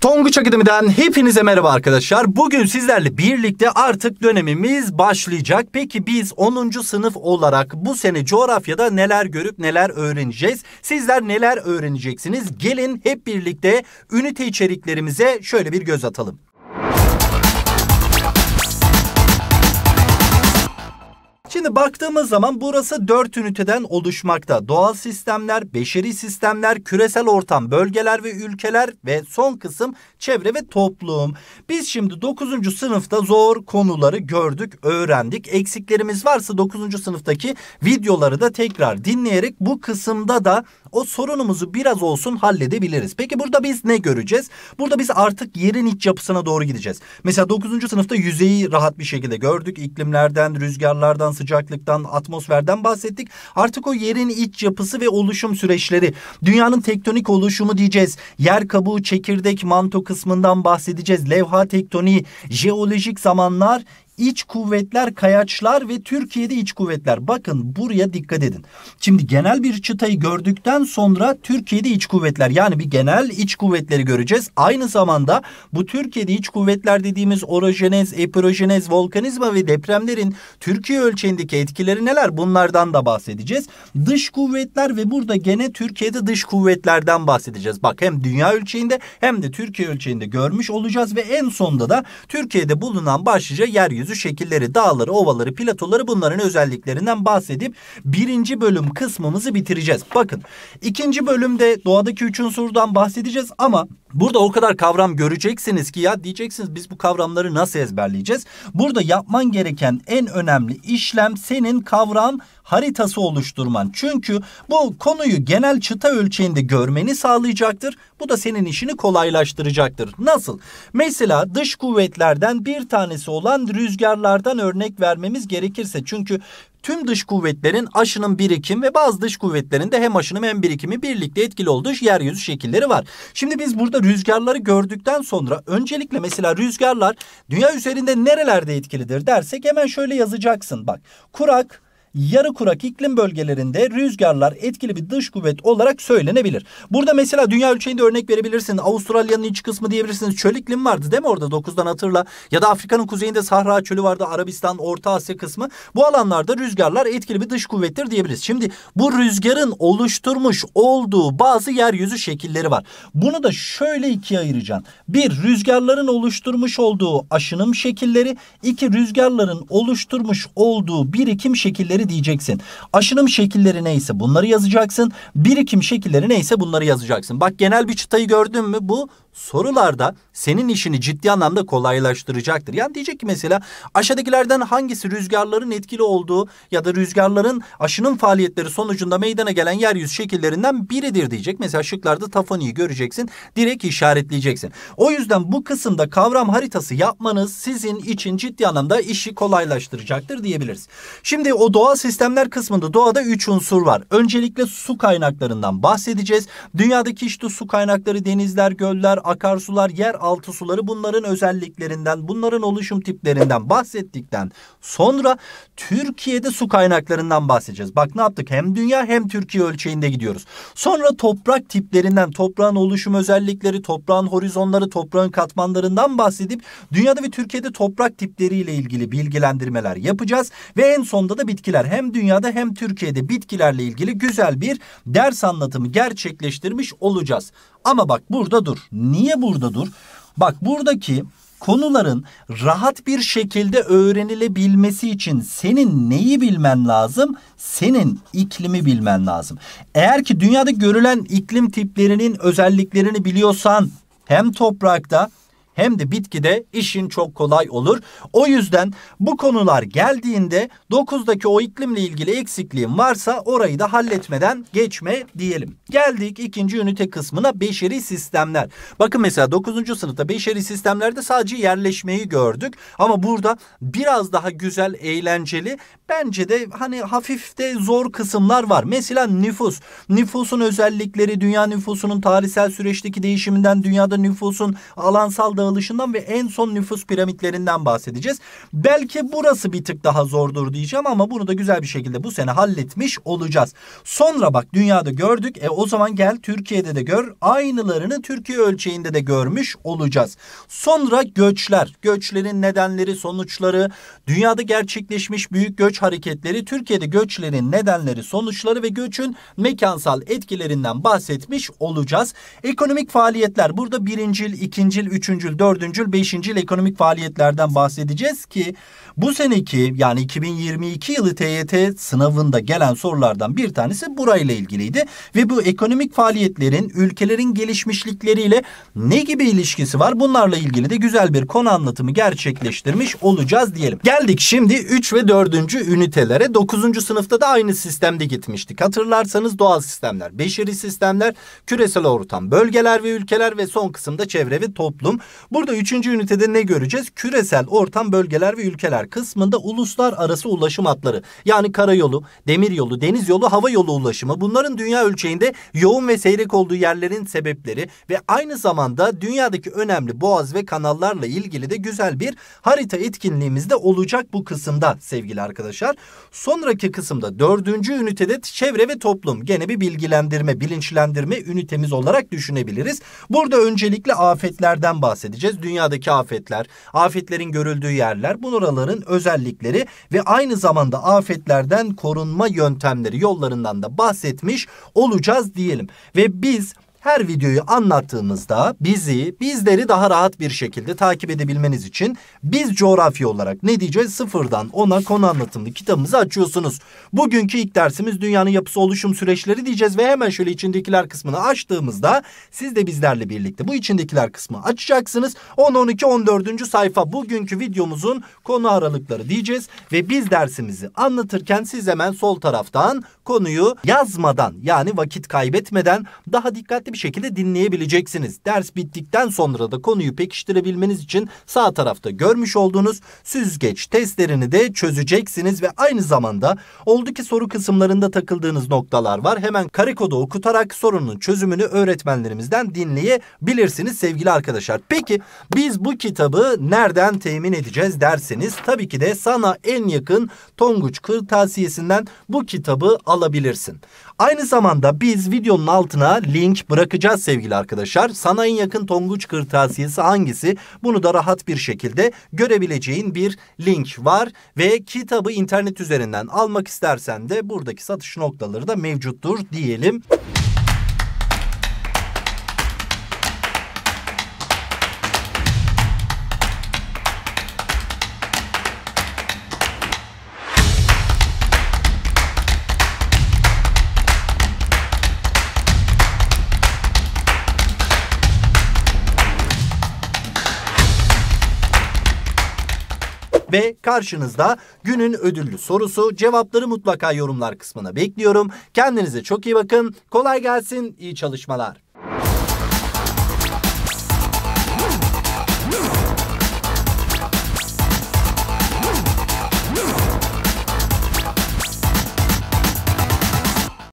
Tonguç Akademi'den hepinize merhaba arkadaşlar. Bugün sizlerle birlikte artık dönemimiz başlayacak. Peki biz 10. sınıf olarak bu sene coğrafyada neler görüp neler öğreneceğiz? Sizler neler öğreneceksiniz? Gelin hep birlikte ünite içeriklerimize şöyle bir göz atalım. Şimdi baktığımız zaman burası dört üniteden oluşmakta. Doğal sistemler, beşeri sistemler, küresel ortam, bölgeler ve ülkeler ve son kısım çevre ve toplum. Biz şimdi 9. sınıfta zor konuları gördük, öğrendik. Eksiklerimiz varsa 9. sınıftaki videoları da tekrar dinleyerek bu kısımda da o sorunumuzu biraz olsun halledebiliriz. Peki burada biz ne göreceğiz? Burada biz artık yerin iç yapısına doğru gideceğiz. Mesela 9. sınıfta yüzeyi rahat bir şekilde gördük. İklimlerden, rüzgarlardan, sıcaklıktan, atmosferden bahsettik. Artık o yerin iç yapısı ve oluşum süreçleri, dünyanın tektonik oluşumu diyeceğiz. Yer kabuğu, çekirdek, manto kısmından bahsedeceğiz. Levha tektoniği, jeolojik zamanlar, iç kuvvetler, kayaçlar ve Türkiye'de iç kuvvetler. Bakın buraya dikkat edin. Şimdi genel bir çıtayı gördükten sonra Türkiye'de iç kuvvetler yani bir genel iç kuvvetleri göreceğiz. Aynı zamanda bu Türkiye'de iç kuvvetler dediğimiz orojenez, epirojenez, volkanizma ve depremlerin Türkiye ölçeğindeki etkileri neler? Bunlardan da bahsedeceğiz. Dış kuvvetler ve burada gene Türkiye'de dış kuvvetlerden bahsedeceğiz. Bak hem dünya ölçeğinde hem de Türkiye ölçeğinde görmüş olacağız ve en sonda da Türkiye'de bulunan başlıca yeryüzü yeryüzü şekilleri, dağları, ovaları, platoları bunların özelliklerinden bahsedip birinci bölüm kısmımızı bitireceğiz. Bakın ikinci bölümde doğadaki üç unsurdan bahsedeceğiz ama Burada o kadar kavram göreceksiniz ki ya diyeceksiniz biz bu kavramları nasıl ezberleyeceğiz? Burada yapman gereken en önemli işlem senin kavram haritası oluşturman. Çünkü bu konuyu genel çıta ölçeğinde görmeni sağlayacaktır. Bu da senin işini kolaylaştıracaktır. Nasıl? Mesela dış kuvvetlerden bir tanesi olan rüzgarlardan örnek vermemiz gerekirse. Çünkü tüm dış kuvvetlerin aşının birikim ve bazı dış kuvvetlerin de hem aşınım hem birikimi birlikte etkili olduğu yeryüzü şekilleri var. Şimdi biz burada rüzgarları gördükten sonra öncelikle mesela rüzgarlar dünya üzerinde nerelerde etkilidir dersek hemen şöyle yazacaksın. Bak kurak, yarı kurak iklim bölgelerinde rüzgarlar etkili bir dış kuvvet olarak söylenebilir. Burada mesela dünya ölçeğinde örnek verebilirsin. Avustralya'nın iç kısmı diyebilirsiniz. Çöl iklim vardı değil mi orada 9'dan hatırla. Ya da Afrika'nın kuzeyinde Sahra çölü vardı. Arabistan, Orta Asya kısmı. Bu alanlarda rüzgarlar etkili bir dış kuvvettir diyebiliriz. Şimdi bu rüzgarın oluşturmuş olduğu bazı yeryüzü şekilleri var. Bunu da şöyle ikiye ayıracaksın. Bir, rüzgarların oluşturmuş olduğu aşınım şekilleri. iki rüzgarların oluşturmuş olduğu birikim şekilleri şekilleri diyeceksin. Aşınım şekilleri neyse bunları yazacaksın. Birikim şekilleri neyse bunları yazacaksın. Bak genel bir çıtayı gördün mü? Bu sorularda senin işini ciddi anlamda kolaylaştıracaktır. Yani diyecek ki mesela aşağıdakilerden hangisi rüzgarların etkili olduğu ya da rüzgarların aşının faaliyetleri sonucunda meydana gelen yeryüzü şekillerinden biridir diyecek. Mesela şıklarda tafoniyi göreceksin. Direkt işaretleyeceksin. O yüzden bu kısımda kavram haritası yapmanız sizin için ciddi anlamda işi kolaylaştıracaktır diyebiliriz. Şimdi o doğal sistemler kısmında doğada üç unsur var. Öncelikle su kaynaklarından bahsedeceğiz. Dünyadaki işte su kaynakları denizler, göller, akarsular, yer altı suları bunların özelliklerinden, bunların oluşum tiplerinden bahsettikten sonra Türkiye'de su kaynaklarından bahsedeceğiz. Bak ne yaptık? Hem dünya hem Türkiye ölçeğinde gidiyoruz. Sonra toprak tiplerinden, toprağın oluşum özellikleri, toprağın horizonları, toprağın katmanlarından bahsedip dünyada ve Türkiye'de toprak tipleriyle ilgili bilgilendirmeler yapacağız ve en sonda da bitkiler hem dünyada hem Türkiye'de bitkilerle ilgili güzel bir ders anlatımı gerçekleştirmiş olacağız. Ama bak burada dur. Niye burada dur? Bak buradaki konuların rahat bir şekilde öğrenilebilmesi için senin neyi bilmen lazım? Senin iklimi bilmen lazım. Eğer ki dünyada görülen iklim tiplerinin özelliklerini biliyorsan hem toprakta hem de bitkide işin çok kolay olur. O yüzden bu konular geldiğinde 9'daki o iklimle ilgili eksikliğin varsa orayı da halletmeden geçme diyelim. Geldik ikinci ünite kısmına beşeri sistemler. Bakın mesela 9. sınıfta beşeri sistemlerde sadece yerleşmeyi gördük. Ama burada biraz daha güzel, eğlenceli bence de hani hafif de zor kısımlar var. Mesela nüfus. Nüfusun özellikleri, dünya nüfusunun tarihsel süreçteki değişiminden dünyada nüfusun alansal dağılışından ve en son nüfus piramitlerinden bahsedeceğiz. Belki burası bir tık daha zordur diyeceğim ama bunu da güzel bir şekilde bu sene halletmiş olacağız. Sonra bak dünyada gördük. E o zaman gel Türkiye'de de gör. Aynılarını Türkiye ölçeğinde de görmüş olacağız. Sonra göçler. Göçlerin nedenleri, sonuçları, dünyada gerçekleşmiş büyük göç hareketleri, Türkiye'de göçlerin nedenleri, sonuçları ve göçün mekansal etkilerinden bahsetmiş olacağız. Ekonomik faaliyetler. Burada birincil, ikincil, üçüncül, dördüncül, beşincil ekonomik faaliyetlerden bahsedeceğiz ki bu seneki yani 2022 yılı TYT sınavında gelen sorulardan bir tanesi burayla ilgiliydi. Ve bu ekonomik faaliyetlerin ülkelerin gelişmişlikleriyle ne gibi ilişkisi var? Bunlarla ilgili de güzel bir konu anlatımı gerçekleştirmiş olacağız diyelim. Geldik şimdi 3 ve 4. ünitelere. 9. sınıfta da aynı sistemde gitmiştik. Hatırlarsanız doğal sistemler, beşeri sistemler, küresel ortam, bölgeler ve ülkeler ve son kısımda çevre ve toplum. Burada 3. ünitede ne göreceğiz? Küresel ortam, bölgeler ve ülkeler kısmında uluslararası ulaşım hatları yani karayolu, demiryolu, deniz yolu, hava yolu ulaşımı bunların dünya ölçeğinde yoğun ve seyrek olduğu yerlerin sebepleri ve aynı zamanda dünyadaki önemli boğaz ve kanallarla ilgili de güzel bir harita etkinliğimiz de olacak bu kısımda sevgili arkadaşlar. Sonraki kısımda dördüncü ünitede çevre ve toplum gene bir bilgilendirme, bilinçlendirme ünitemiz olarak düşünebiliriz. Burada öncelikle afetlerden bahsedeceğiz. Dünyadaki afetler, afetlerin görüldüğü yerler, bunların özellikleri ve aynı zamanda afetlerden korunma yöntemleri, yollarından da bahsetmiş olacağız diyelim. Ve biz her videoyu anlattığımızda bizi, bizleri daha rahat bir şekilde takip edebilmeniz için biz coğrafya olarak ne diyeceğiz? Sıfırdan ona konu anlatımlı kitabımızı açıyorsunuz. Bugünkü ilk dersimiz dünyanın yapısı oluşum süreçleri diyeceğiz ve hemen şöyle içindekiler kısmını açtığımızda siz de bizlerle birlikte bu içindekiler kısmı açacaksınız. 10, 12, 14. sayfa bugünkü videomuzun konu aralıkları diyeceğiz ve biz dersimizi anlatırken siz hemen sol taraftan konuyu yazmadan yani vakit kaybetmeden daha dikkatli bir şekilde dinleyebileceksiniz. Ders bittikten sonra da konuyu pekiştirebilmeniz için sağ tarafta görmüş olduğunuz süzgeç testlerini de çözeceksiniz ve aynı zamanda oldu ki soru kısımlarında takıldığınız noktalar var. Hemen kare kodu okutarak sorunun çözümünü öğretmenlerimizden dinleyebilirsiniz sevgili arkadaşlar. Peki biz bu kitabı nereden temin edeceğiz derseniz tabii ki de sana en yakın Tonguç Kırtasiyesi'nden bu kitabı alabilirsin. Aynı zamanda biz videonun altına link bırakacağız sevgili arkadaşlar. Sana en yakın Tonguç Kırtasiyesi hangisi? Bunu da rahat bir şekilde görebileceğin bir link var. Ve kitabı internet üzerinden almak istersen de buradaki satış noktaları da mevcuttur diyelim. Ve karşınızda günün ödüllü sorusu. Cevapları mutlaka yorumlar kısmına bekliyorum. Kendinize çok iyi bakın. Kolay gelsin. İyi çalışmalar.